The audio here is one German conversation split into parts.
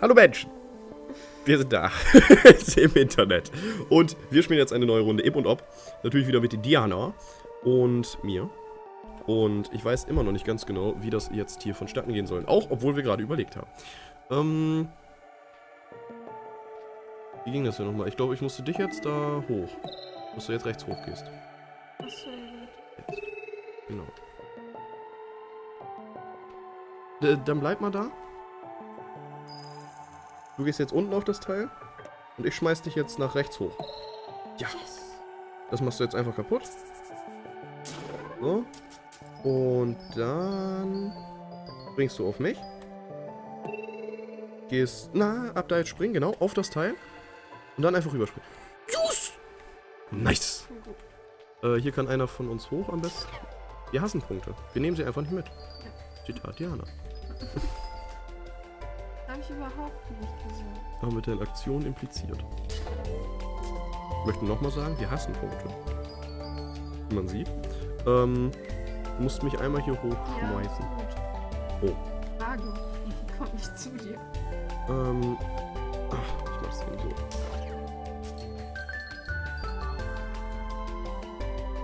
Hallo Menschen! Wir sind da. Im Internet. Und wir spielen jetzt eine neue Runde Ib und Ob. Natürlich wieder mit Diana und mir. Und ich weiß immer noch nicht ganz genau, wie das jetzt hier vonstatten gehen soll. Auch obwohl wir gerade überlegt haben. Ähm. Wie ging das denn nochmal? Ich glaube, ich musste dich jetzt da hoch. Dass du jetzt rechts hoch gehst. Achso, gut. Genau. D dann bleib mal da. Du gehst jetzt unten auf das Teil. Und ich schmeiß dich jetzt nach rechts hoch. Ja. Das machst du jetzt einfach kaputt. So. Und dann springst du auf mich. Gehst, na, ab da jetzt springen, genau, auf das Teil. Und dann einfach rüberspringen. Yes! Nice! Äh, hier kann einer von uns hoch am besten. Wir hassen Punkte. Wir nehmen sie einfach nicht mit. Zitat Diana. Ich überhaupt nicht gesagt. Aber mit der Aktion impliziert. Ich möchte nochmal sagen, wir hassen Punkte. Wie man sieht. Ähm, du musst mich einmal hier hochschmeißen. Ja, Oh. gut. Frage. Ich komme nicht zu dir. Ähm, ach, ich mach's eben so.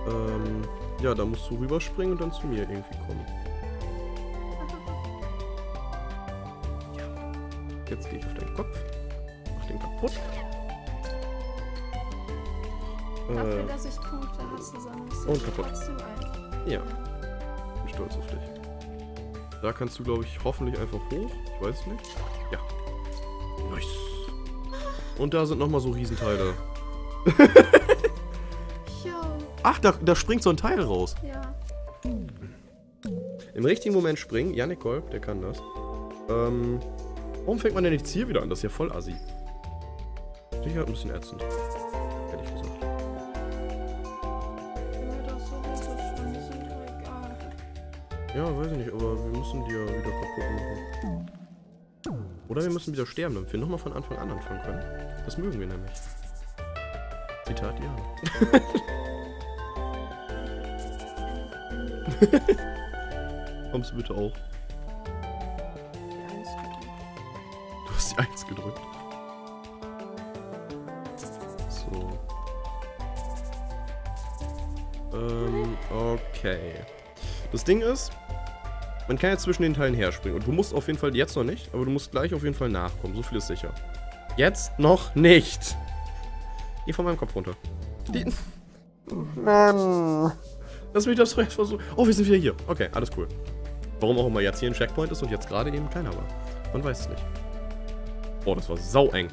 Ähm, ja, da musst du rüberspringen und dann zu mir irgendwie kommen. Jetzt gehe ich auf deinen Kopf. Mach den kaputt. Dafür, Äh, dass ich Punkte hasse, sammelst und kaputt. ja. Bin stolz auf dich. Da kannst du, glaube ich, hoffentlich einfach hoch. Ich weiß es nicht. Ja. Nice. Und da sind nochmal so Riesenteile. Ach, da, da springt so ein Teil raus. ja. Im richtigen Moment springen. Ja, Nicole, der kann das. Ähm, warum fängt man denn nicht hier wieder an? Das ist ja voll assi. Sicher ein bisschen ätzend. Ehrlich gesagt. Ja, weiß ich nicht, aber wir müssen die ja wieder kaputt machen. Oder wir müssen wieder sterben, damit wir nochmal von Anfang an anfangen können. Das mögen wir nämlich. Zitat, ja. Kommst du bitte auch? die 1 gedrückt. So. Ähm, okay. Das Ding ist, man kann jetzt zwischen den Teilen herspringen. Und du musst auf jeden Fall, jetzt noch nicht, aber du musst gleich auf jeden Fall nachkommen. So viel ist sicher. Jetzt noch nicht. Geh von meinem Kopf runter. Die Mann. Lass mich das jetzt versuchen. Oh, wir sind wieder hier. Okay, alles cool. Warum auch immer jetzt hier ein Checkpoint ist und jetzt gerade eben keiner war. Man weiß es nicht. Oh, das war sau eng.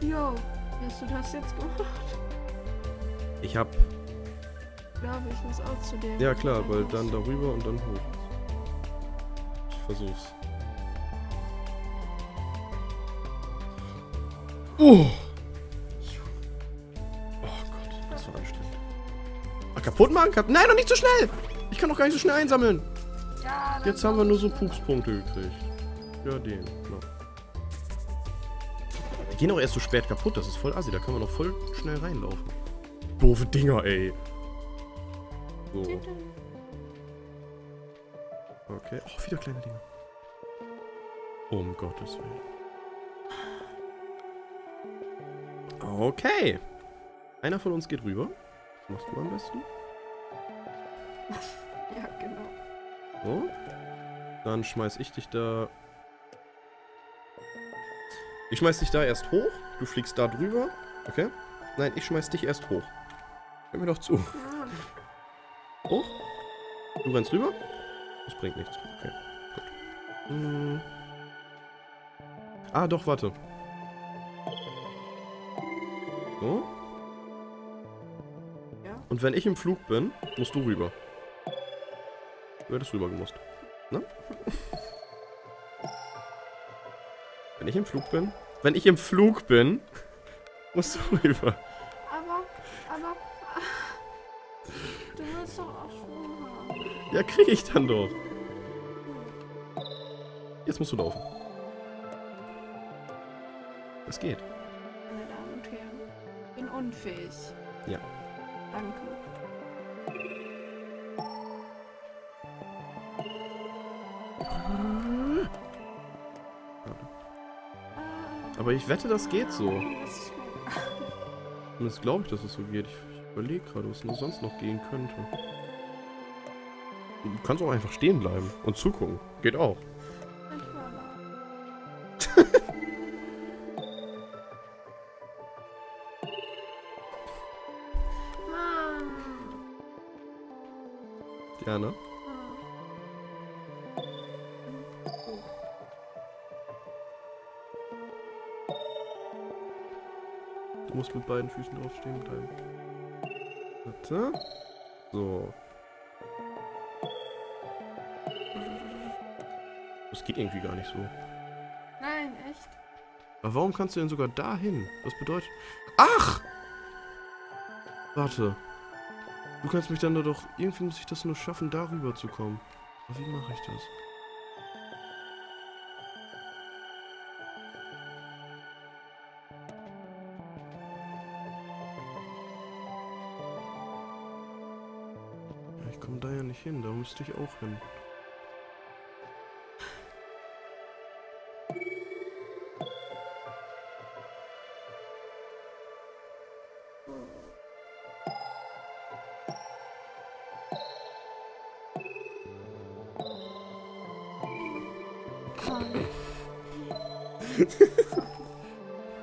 Yo, wie hast du das jetzt gemacht? Ich hab. Ich glaube, ich muss auch zu dem. Ja klar, weil dann darüber und dann hoch. Ich versuch's. Oh! Oh Gott, das war anstrengend. Ah, kaputt machen? Kap Nein, noch nicht so schnell! Ich kann doch gar nicht so schnell einsammeln. Ja, Jetzt haben wir nur so Pupspunkte gekriegt. Ja, den. No. Gehen auch erst so spät kaputt, das ist voll assi, da kann man noch voll schnell reinlaufen. Doofe Dinger, ey. So. Okay. Oh, wieder kleine Dinger. Um Gottes Willen. Okay. Einer von uns geht rüber. Was machst du am besten? Ja, genau. So. Dann schmeiß ich dich da. Ich schmeiß dich da erst hoch. Du fliegst da drüber. Okay? Nein, ich schmeiß dich erst hoch. Hör mir doch zu. Hoch. Du rennst rüber. Das bringt nichts. Okay. Gut. Hm. Ah, doch, warte. So. Ja. Und wenn ich im Flug bin, musst du rüber. Du hättest rüber gemusst. Ne? Ich im Flug bin. Wenn ich im Flug bin, musst du rüber. aber, aber. Du willst doch auch Schwung haben. Ja, krieg ich dann doch. Jetzt musst du laufen. Es geht. Meine Damen und Herren, ich bin unfähig. Ja. Danke. Aber ich wette, das geht so. Gut. Zumindest glaube ich, dass es so geht. Ich, ich überlege gerade, was denn sonst noch gehen könnte. Du kannst auch einfach stehen bleiben und zugucken. Geht auch. Gerne. Du musst mit beiden Füßen drauf stehen bleiben. Warte. So. Das geht irgendwie gar nicht so. Nein, echt? Aber warum kannst du denn sogar dahin? Was bedeutet... Ach! Warte. Du kannst mich dann da doch... Irgendwie muss ich das nur schaffen, darüber zu kommen. Aber wie mache ich das? Müsste ich auch hin.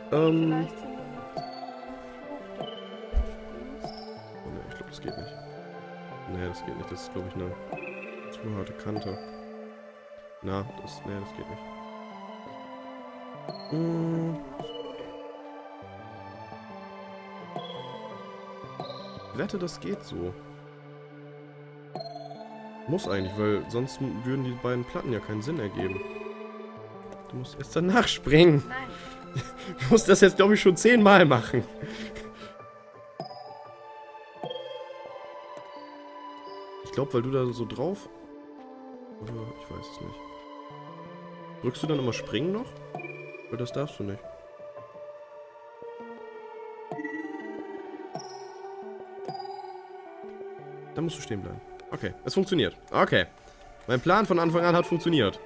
Ähm... Oh ne, ich glaube, das geht nicht. Nee, das geht nicht. Das ist, glaube ich, eine zu harte Kante. Na, das. Nee, das geht nicht. Hm, ich wette, das geht so. Muss eigentlich, weil sonst würden die beiden Platten ja keinen Sinn ergeben. Du musst erst danach springen. Nein. Du musst das jetzt, glaube ich, schon zehnmal machen. Glaube, weil du da so drauf... Oder ich weiß es nicht. Drückst du dann immer springen noch? Weil das darfst du nicht. Dann musst du stehen bleiben. Okay, es funktioniert. Okay. Mein Plan von Anfang an hat funktioniert.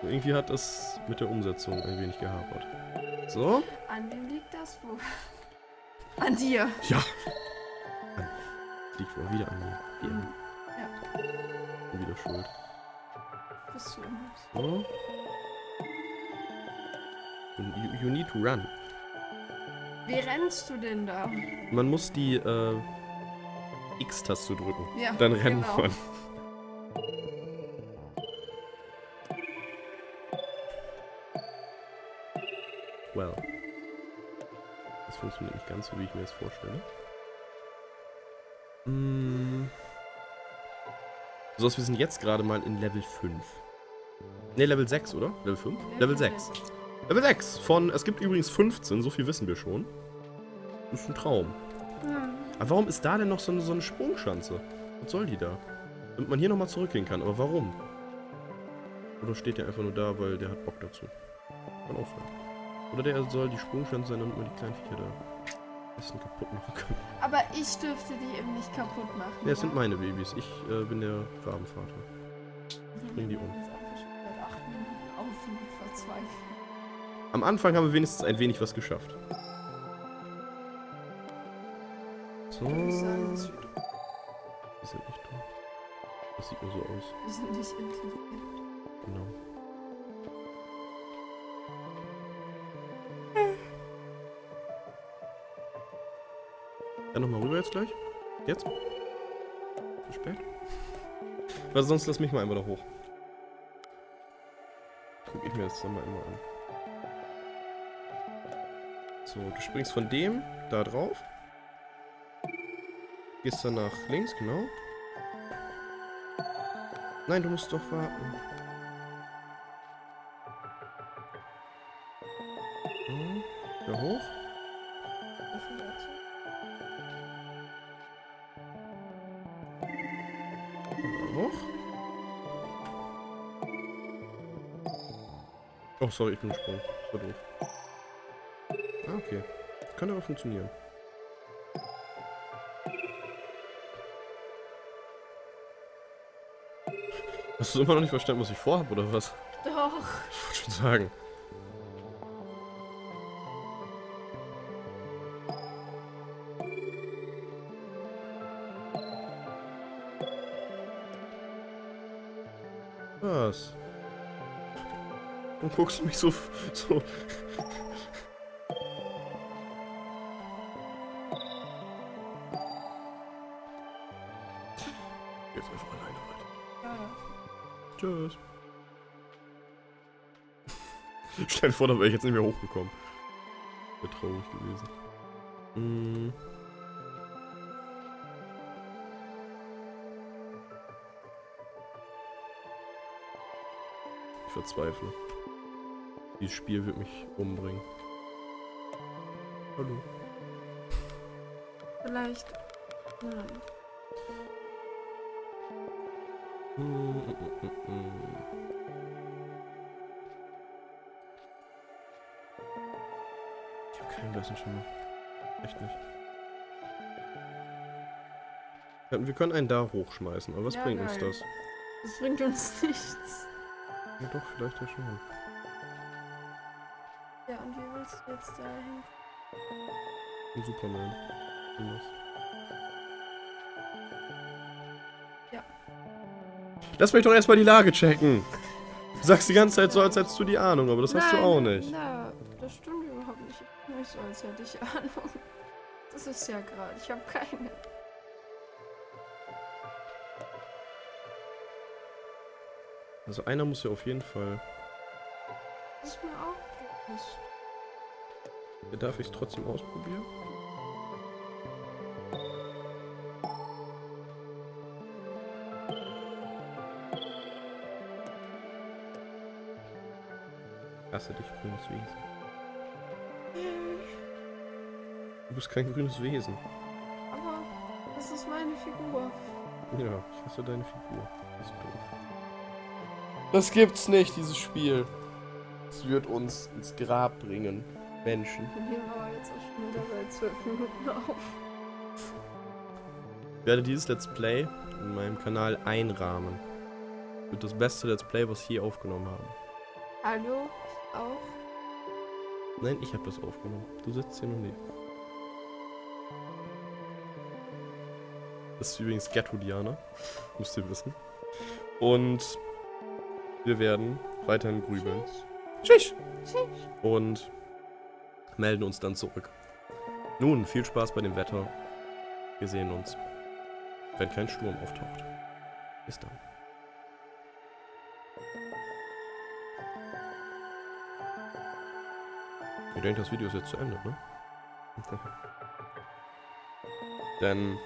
Nur irgendwie hat es mit der Umsetzung ein wenig gehapert. So. An wem liegt das wohl? An dir. Ja. An. Liegt wohl wieder an mir. Wie immer. Bin wieder schuld. Bist du. So. You, you need to run. Wie rennst du denn da? Man muss die äh, X-Taste drücken. Ja, Dann rennen genau. man. Well. Das funktioniert nicht ganz so, wie ich mir das vorstelle. So, wir sind jetzt gerade mal in Level 5. Ne, Level 6, oder? Level 5? Level 6. Level 6 von, es gibt übrigens 15, so viel wissen wir schon. Das ist ein Traum. Aber warum ist da denn noch so eine, so eine Sprungschanze? Was soll die da? Damit man hier nochmal zurückgehen kann, aber warum? Oder steht der einfach nur da, weil der hat Bock dazu? Kann auch sein. Oder der soll die Sprungschanze sein, damit man die kleinen Viecher da bisschen kaputt machen kann. Aber ich dürfte die eben nicht kaputt machen. Ne, das sind oder? meine Babys. Ich äh, bin der Rabenvater. bring die um. Am Anfang haben wir wenigstens ein wenig was geschafft. So. Ich wir, Die sind nicht tot. Das sieht nur so aus. wir sind nicht intelligent. Genau. Dann nochmal rüber jetzt gleich. Jetzt? Zu spät? Weil sonst lass mich mal einmal da hoch. Guck ich mir das dann mal immer an. So, du springst von dem da drauf. Gehst dann nach links, genau. Nein, du musst doch warten. Wieder hoch. Oh, sorry, ich bin gesprungen. War doof. Ah, okay. Kann aber funktionieren. Hast du immer noch nicht verstanden, was ich vorhab, oder was? Doch. Ich wollte schon sagen. Guckst du mich so, so Jetzt einfach alleine weiter. Ja. Tschüss. Stell dir vor, da wäre ich jetzt nicht mehr hochgekommen. Wäre traurig gewesen. Mm. Ich verzweifle. Dieses Spiel wird mich umbringen. Hallo. Vielleicht. Nein. Mm, mm, mm, mm, mm. Ich habe keinen blassen Schimmer. Echt nicht. Ja, Wir können einen da hochschmeißen, aber was Ja, bringt uns geil. das? Das bringt uns nichts. Ja doch, vielleicht ja schon. Jetzt dahin? Ein Superman. Ja. Lass mich doch erstmal die Lage checken. Du sagst die ganze Zeit so, als hättest du die Ahnung, aber das hast du Nein, auch nicht. Na, das stimmt überhaupt nicht. Nicht so, als hätte ich Ahnung. Das ist ja gerade. Ich habe keine. Also einer muss ja auf jeden Fall. Das ist mir auch bewusst. Darf ich es trotzdem ausprobieren? Hasse dich, grünes Wesen. Du bist kein grünes Wesen. Aber das ist meine Figur. Ja, ich hasse deine Figur. Das ist doof. Das gibt's nicht, dieses Spiel. Es wird uns ins Grab bringen. Menschen. Wir nehmen aber jetzt auch schon wieder seit zwölf Minuten auf. Ich werde dieses Let's Play in meinem Kanal einrahmen. Wird das beste Let's Play, was wir je aufgenommen haben. Hallo? Ich auch? Nein, ich habe das aufgenommen. Du sitzt hier noch neben. Das ist übrigens Ghetto Diana. Müsst ihr wissen. Und wir werden weiterhin grübeln. Tschüss. Tschüss. Und melden uns dann zurück. Nun, viel Spaß bei dem Wetter. Wir sehen uns. Wenn kein Sturm auftaucht. Bis dann. Ich denke, das Video ist jetzt zu Ende, ne? Denn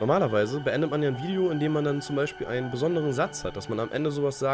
normalerweise beendet man ja ein Video, indem man dann zum Beispiel einen besonderen Satz hat, dass man am Ende sowas sagt.